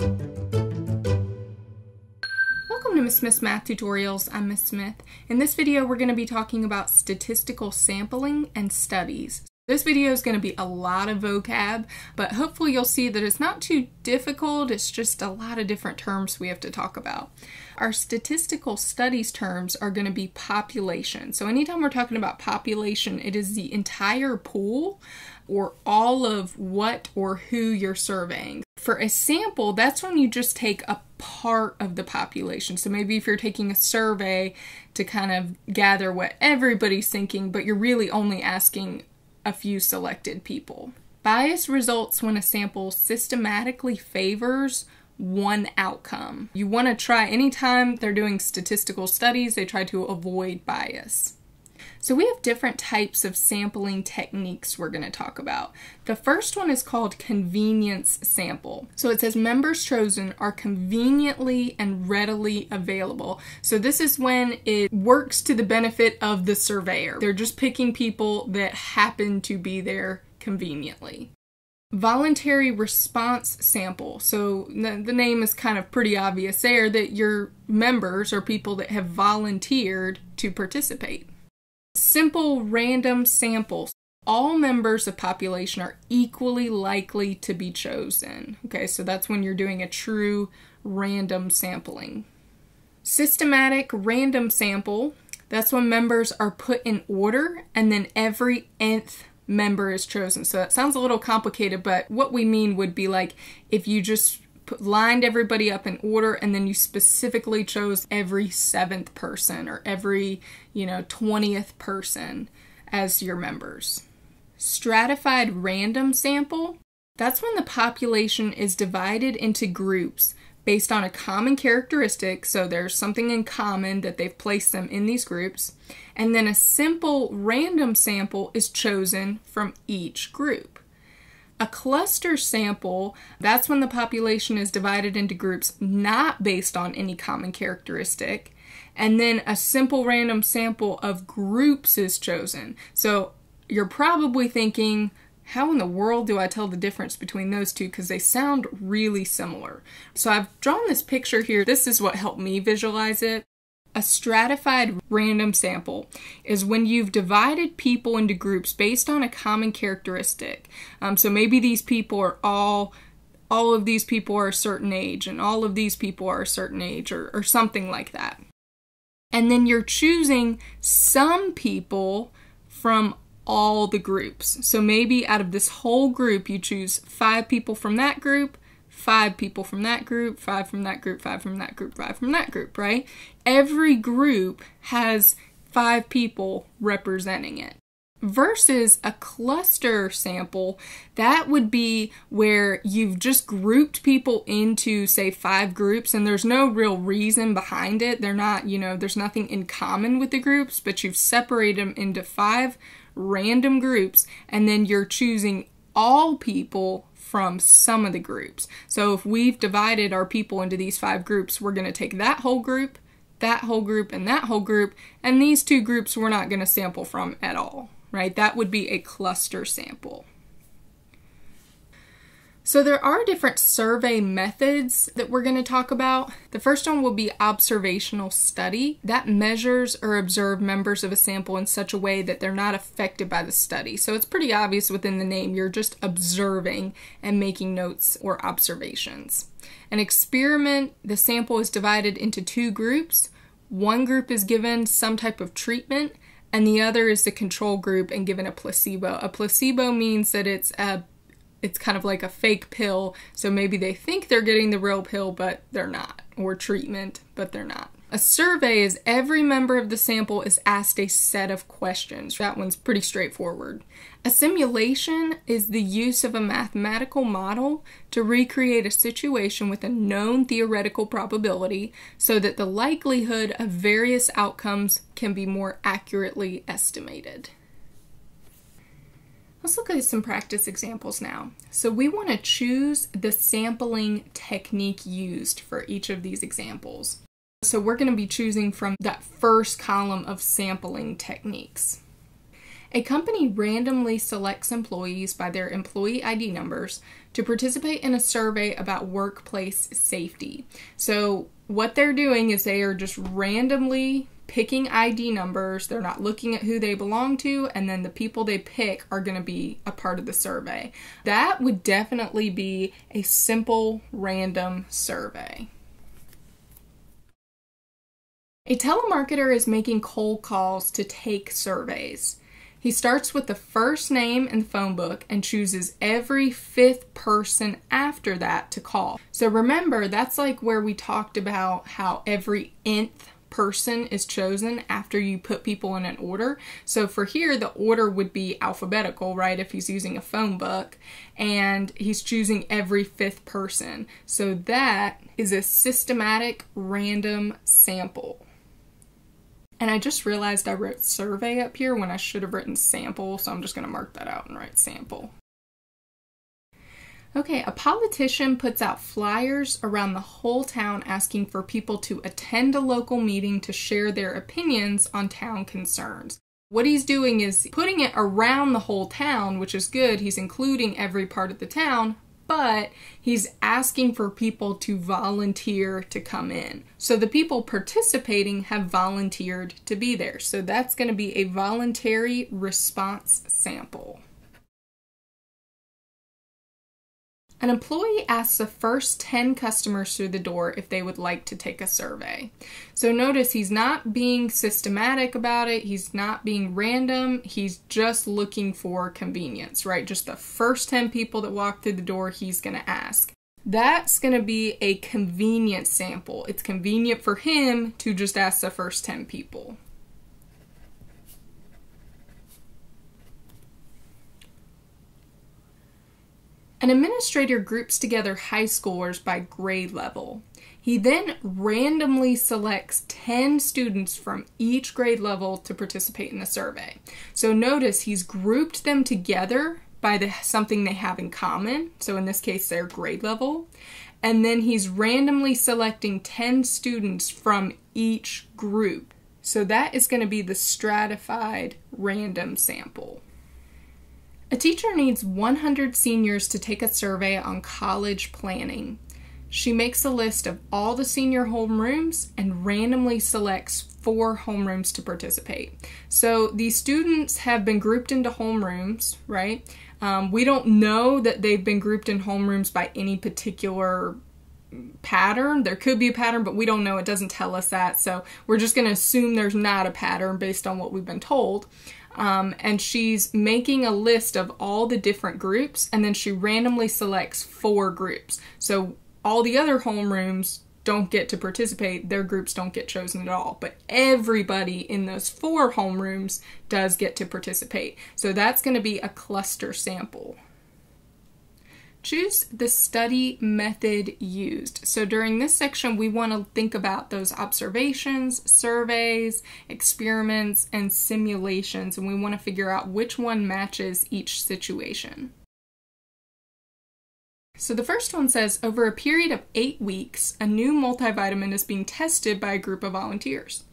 Welcome to Miss Smith's Math Tutorials. I'm Miss Smith. In this video, we're going to be talking about statistical sampling and studies. This video is going to be a lot of vocab, but hopefully you'll see that it's not too difficult. It's just a lot of different terms we have to talk about. Our statistical studies terms are going to be population. So anytime we're talking about population, it is the entire pool or all of what or who you're surveying. For a sample, that's when you just take a part of the population. So maybe if you're taking a survey to kind of gather what everybody's thinking, but you're really only asking a few selected people. Bias results when a sample systematically favors one outcome. You want to try anytime they're doing statistical studies, they try to avoid bias. So we have different types of sampling techniques we're going to talk about. The first one is called convenience sample. So it says members chosen are conveniently and readily available. So this is when it works to the benefit of the surveyor. They're just picking people that happen to be there conveniently. Voluntary response sample. So the, the name is kind of pretty obvious there that your members are people that have volunteered to participate. Simple random samples. All members of population are equally likely to be chosen. Okay, so that's when you're doing a true random sampling. Systematic random sample. That's when members are put in order and then every nth member is chosen. So that sounds a little complicated, but what we mean would be like if you just put, lined everybody up in order and then you specifically chose every seventh person or every, you know, 20th person as your members. Stratified random sample, that's when the population is divided into groups based on a common characteristic, so there's something in common that they've placed them in these groups, and then a simple random sample is chosen from each group. A cluster sample, that's when the population is divided into groups not based on any common characteristic. And then a simple random sample of groups is chosen. So you're probably thinking, how in the world do I tell the difference between those two? Because they sound really similar. So I've drawn this picture here. This is what helped me visualize it. A stratified random sample is when you've divided people into groups based on a common characteristic. Um, so maybe these people are all, all of these people are a certain age, and all of these people are a certain age, or, or something like that. And then you're choosing some people from all the groups. So maybe out of this whole group, you choose five people from that group, five people from that group, five from that group, five from that group, five from that group, right? Every group has five people representing it. Versus a cluster sample, that would be where you've just grouped people into, say, five groups, and there's no real reason behind it. They're not, you know, there's nothing in common with the groups, but you've separated them into five random groups, and then you're choosing all people from some of the groups. So if we've divided our people into these five groups, we're going to take that whole group, that whole group, and that whole group, and these two groups we're not going to sample from at all, right? That would be a cluster sample. So there are different survey methods that we're going to talk about. The first one will be observational study. That measures or observes members of a sample in such a way that they're not affected by the study. So it's pretty obvious within the name, you're just observing and making notes or observations. An experiment, the sample is divided into two groups. One group is given some type of treatment and the other is the control group and given a placebo. A placebo means that it's a it's kind of like a fake pill, so maybe they think they're getting the real pill, but they're not, or treatment, but they're not. A survey is every member of the sample is asked a set of questions. That one's pretty straightforward. A simulation is the use of a mathematical model to recreate a situation with a known theoretical probability so that the likelihood of various outcomes can be more accurately estimated. Let's look at some practice examples now. So we want to choose the sampling technique used for each of these examples. So we're going to be choosing from that first column of sampling techniques. A company randomly selects employees by their employee ID numbers to participate in a survey about workplace safety. So what they're doing is they are just randomly picking ID numbers. They're not looking at who they belong to, and then the people they pick are going to be a part of the survey. That would definitely be a simple random survey. A telemarketer is making cold calls to take surveys. He starts with the first name in the phone book and chooses every fifth person after that to call. So remember, that's like where we talked about how every nth person is chosen after you put people in an order. So for here, the order would be alphabetical, right? If he's using a phone book and he's choosing every fifth person. So that is a systematic random sample. And I just realized I wrote survey up here when I should have written sample, so I'm just going to mark that out and write sample. Okay, a politician puts out flyers around the whole town asking for people to attend a local meeting to share their opinions on town concerns. What he's doing is putting it around the whole town, which is good. He's including every part of the town, but he's asking for people to volunteer to come in. So the people participating have volunteered to be there. So that's going to be a voluntary response sample. An employee asks the first 10 customers through the door if they would like to take a survey. So notice he's not being systematic about it, he's not being random, he's just looking for convenience, right? Just the first 10 people that walk through the door, he's going to ask. That's going to be a convenient sample. It's convenient for him to just ask the first 10 people. An administrator groups together high schoolers by grade level. He then randomly selects 10 students from each grade level to participate in the survey. So notice he's grouped them together by the something they have in common. So in this case their grade level. And then he's randomly selecting 10 students from each group. So that is going to be the stratified random sample. A teacher needs 100 seniors to take a survey on college planning. She makes a list of all the senior homerooms and randomly selects four homerooms to participate. So these students have been grouped into homerooms, right? Um, we don't know that they've been grouped in homerooms by any particular pattern. There could be a pattern, but we don't know. It doesn't tell us that. So we're just going to assume there's not a pattern based on what we've been told. Um, and she's making a list of all the different groups, and then she randomly selects four groups. So all the other homerooms don't get to participate, their groups don't get chosen at all. But everybody in those four homerooms does get to participate. So that's going to be a cluster sample. Choose the study method used. So during this section, we want to think about those observations, surveys, experiments, and simulations, and we want to figure out which one matches each situation. So the first one says over a period of eight weeks, a new multivitamin is being tested by a group of volunteers.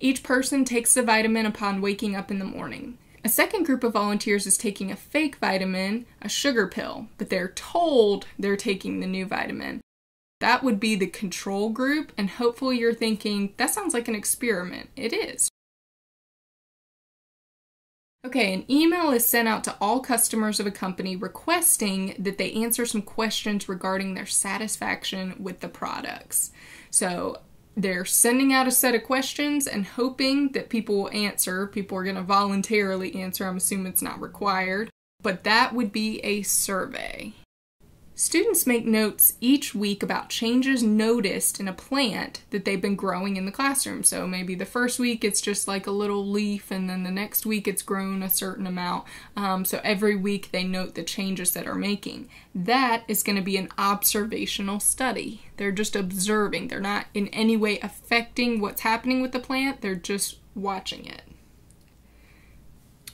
Each person takes the vitamin upon waking up in the morning. A second group of volunteers is taking a fake vitamin, a sugar pill, but they're told they're taking the new vitamin. That would be the control group, and hopefully you're thinking, that sounds like an experiment. It is. Okay, an email is sent out to all customers of a company requesting that they answer some questions regarding their satisfaction with the products. So, they're sending out a set of questions and hoping that people will answer. People are going to voluntarily answer. I'm assuming it's not required. But that would be a survey. Students make notes each week about changes noticed in a plant that they've been growing in the classroom. So maybe the first week it's just like a little leaf, and then the next week it's grown a certain amount. Um, so every week they note the changes that are making. That is going to be an observational study. They're just observing, they're not in any way affecting what's happening with the plant, they're just watching it.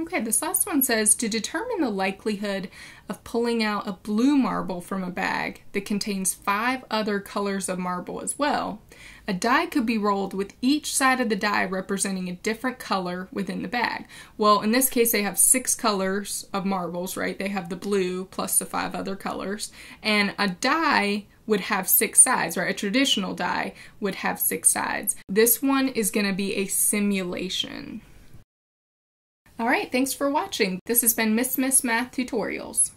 Okay, this last one says to determine the likelihood of pulling out a blue marble from a bag that contains five other colors of marble as well, a die could be rolled with each side of the die representing a different color within the bag. Well, in this case, they have six colors of marbles, right? They have the blue plus the five other colors, and a die would have six sides, right? A traditional die would have six sides. This one is going to be a simulation. All right, thanks for watching. This has been Miss Smith's Math Tutorials.